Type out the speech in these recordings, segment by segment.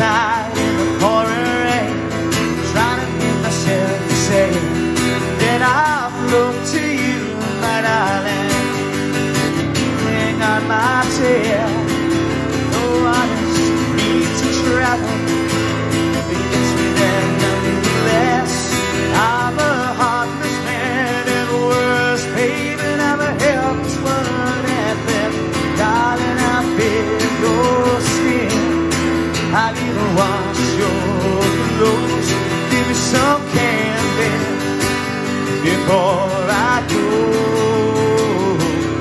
outside in the pouring rain, trying to get myself to say that I've looked to you, my darling. Hang on my tail. Wash your clothes. Give me some candy before I go.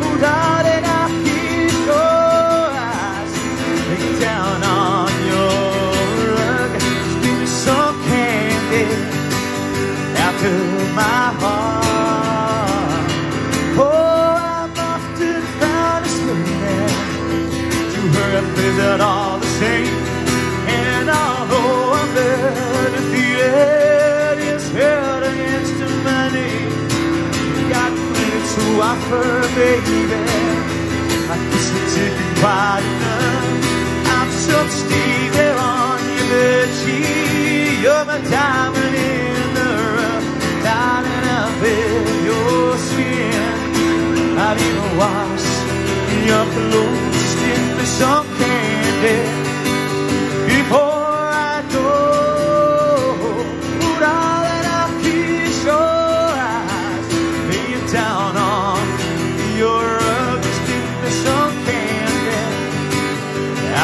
Oh, darling, I your lay down on your rug. Just give me some candy after my heart. Oh, her pleasant all the same. To offer, baby. I it's taking quite enough. I'm so stay there on your sheet. You're my diamond in the rough, darling. I feel your skin. I'd even wash your clothes. Give me some candy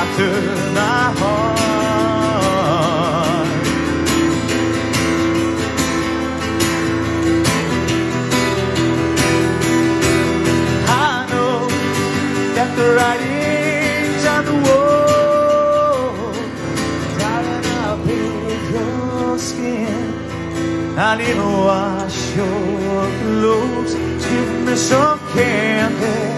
after my heart. I know that the writings on the wall, your skin. I'll even wash your clothes. Give me some candy